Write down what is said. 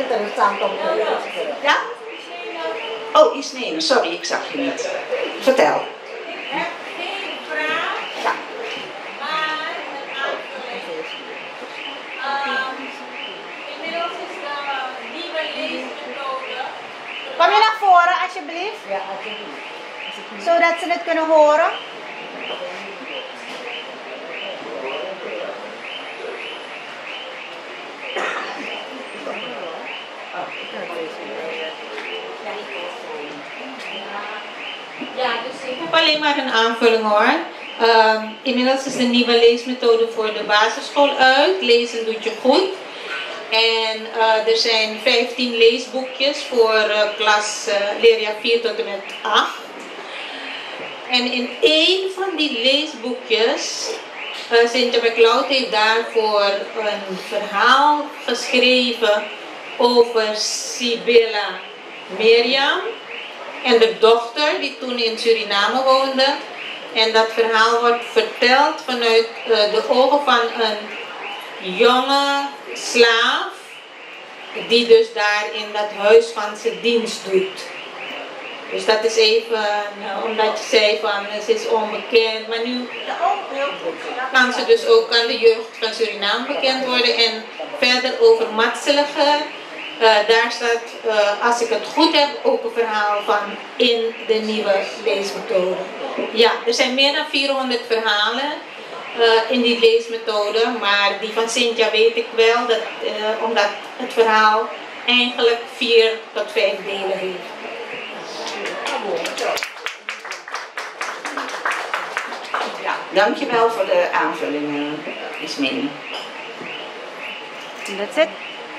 interessant om te luisteren. Ja? Oh, Isnene, sorry, ik zag je niet. Vertel. Ik heb geen vraag, Ja. maar een aanvulling. Inmiddels is de nieuwe leesmethode. Kom je naar voren alsjeblieft, Ja, alsjeblieft. zodat ze het kunnen horen. Ja, dus ik heb alleen maar een aanvulling hoor. Ehm, inmiddels is de nieuwe leesmethode voor de basisschool uit. Lezen doet je goed. En eh, er zijn 15 leesboekjes voor eh, klas eh, leerjaar 4 tot en met 8. En in één van die leesboekjes, uh, Sintje McLeod heeft daarvoor een verhaal geschreven over Sibylla Mirjam en de dochter die toen in Suriname woonde. En dat verhaal wordt verteld vanuit uh, de ogen van een jonge slaaf, die dus daar in dat huis van zijn dienst doet. Dus dat is even, nou, omdat je zei van ze is onbekend, maar nu kan ze dus ook aan de jeugd van Suriname bekend worden. En verder over Matseliger, uh, daar staat, uh, als ik het goed heb, ook een verhaal van in de nieuwe leesmethode. Ja, er zijn meer dan 400 verhalen uh, in die leesmethode, maar die van Cynthia weet ik wel, dat, omdat het verhaal eigenlijk vier tot vijf delen heeft. Ja, dankjewel voor de aanvullingen, Ismene. That's it.